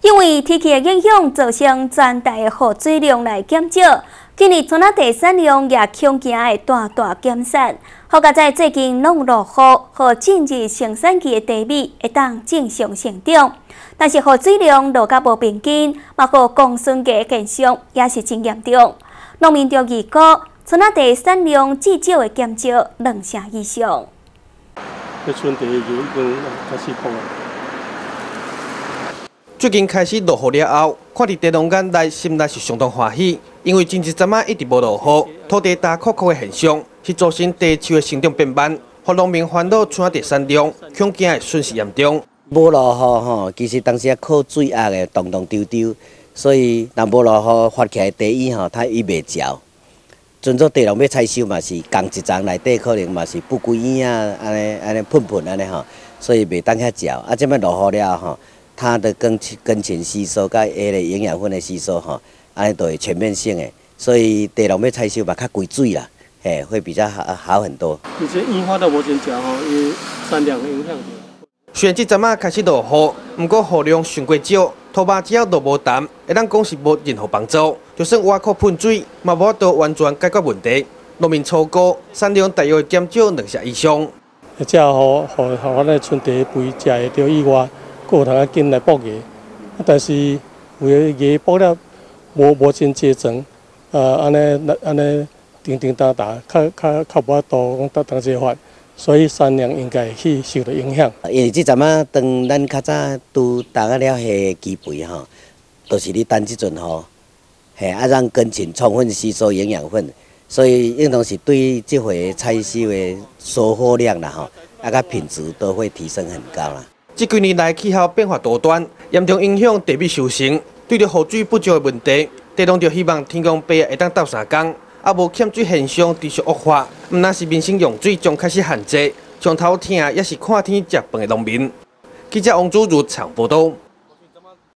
因为天气的影响，造成全台的雨水量来减少。今年村仔地产量也恐惊会大大减少。好在最近拢落雨，和进入生产期的地米会当正常成长。但是雨水量落甲无平均，包括供顺价现象也是真严重。农民就预估村仔地产量至少会减少两成以上。村地已经开始枯最近开始落雨了后，看伫地农间内心内是相当欢喜，因为前一阵仔一直无落雨，土地干枯枯的现象，是造成地树的生长变慢，和农民烦恼村地产量恐惊会损失严重。无落雨吼，其实当时啊靠水压的动动丢丢，所以若无落雨发起来地衣吼，它伊袂焦。阵做地农要采收嘛，是共一丛内底可能嘛是不规烟啊，安尼安尼喷喷安尼吼，所以袂当遐焦。啊，即摆落雨了吼。它的根根前吸收跟 A 的营养分的吸收吼，安尼都会全面性的，所以地农要采收嘛较规水啦，嘿，会比较好好很多。而且樱花都无真食吼，伊产量影响。虽然即阵仔开始落雨，不过雨量太过少，土巴只要落无淡，会当讲是无任何帮助。就算挖苦喷水，嘛无法度完全解决问题。农民粗估产量大约减少两成以上。只雨互互阮的村地肥食会着以外。有通啊紧来补牙，但是有诶牙补了无无真结成，啊安尼安尼叮叮当当，较较较无法度讲当当时发，所以产量应该去受到影响。因为即阵啊，当咱较早拄打个了下基肥吼，都是咧等即阵吼，嘿啊让根茎充分吸收营养分，所以应当是对即回采收的收获量啦吼，啊个品质都会提升很高啦。这几年来气候变化多端，严重影响地米收成。对着雨水不足的问题，地农就希望天公伯会当斗三工，啊无欠水现象持续恶化，毋但是民生用水将开始限制，上头听也是看天食饭的农民。记者王祖如长报道。